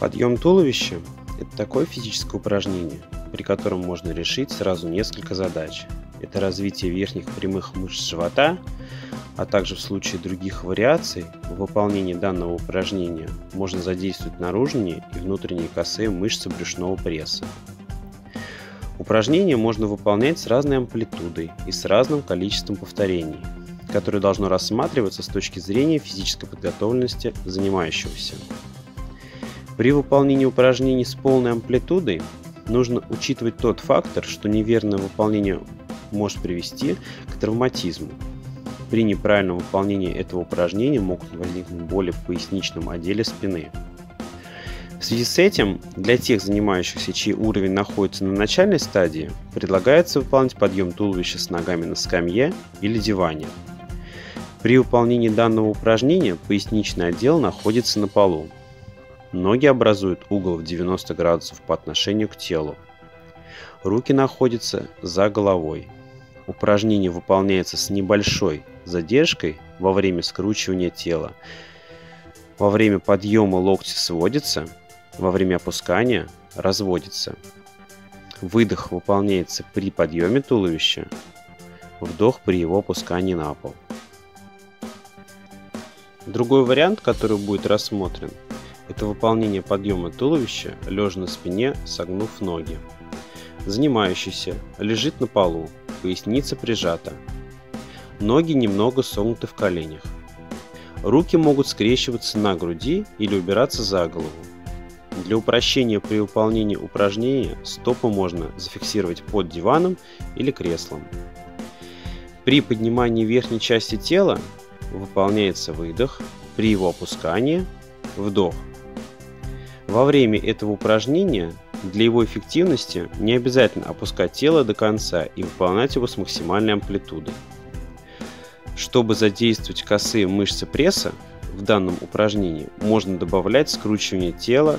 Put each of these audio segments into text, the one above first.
Подъем туловища – это такое физическое упражнение, при котором можно решить сразу несколько задач. Это развитие верхних прямых мышц живота, а также в случае других вариаций в выполнении данного упражнения можно задействовать наружные и внутренние косые мышцы брюшного пресса. Упражнение можно выполнять с разной амплитудой и с разным количеством повторений, которое должно рассматриваться с точки зрения физической подготовленности занимающегося. При выполнении упражнений с полной амплитудой нужно учитывать тот фактор, что неверное выполнение может привести к травматизму. При неправильном выполнении этого упражнения могут возникнуть боли в поясничном отделе спины. В связи с этим, для тех занимающихся, чей уровень находится на начальной стадии, предлагается выполнить подъем туловища с ногами на скамье или диване. При выполнении данного упражнения поясничный отдел находится на полу, Ноги образуют угол в 90 градусов по отношению к телу. Руки находятся за головой. Упражнение выполняется с небольшой задержкой во время скручивания тела. Во время подъема локти сводятся, во время опускания разводится. Выдох выполняется при подъеме туловища, вдох при его опускании на пол. Другой вариант, который будет рассмотрен – это выполнение подъема туловища, лежа на спине, согнув ноги. Занимающийся лежит на полу, поясница прижата. Ноги немного согнуты в коленях. Руки могут скрещиваться на груди или убираться за голову. Для упрощения при выполнении упражнения стопы можно зафиксировать под диваном или креслом. При поднимании верхней части тела выполняется выдох, при его опускании – вдох – во время этого упражнения для его эффективности не обязательно опускать тело до конца и выполнять его с максимальной амплитудой. Чтобы задействовать косые мышцы пресса в данном упражнении, можно добавлять скручивание тела,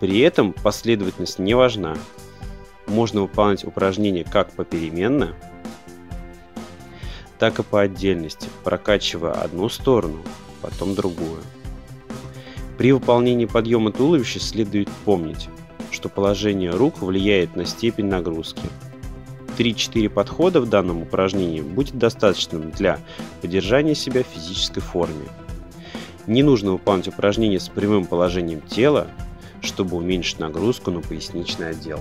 при этом последовательность не важна. Можно выполнять упражнение как попеременно, так и по отдельности, прокачивая одну сторону, потом другую. При выполнении подъема туловища следует помнить, что положение рук влияет на степень нагрузки. 3-4 подхода в данном упражнении будет достаточным для поддержания себя в физической форме. Не нужно выполнять упражнение с прямым положением тела, чтобы уменьшить нагрузку на поясничный отдел.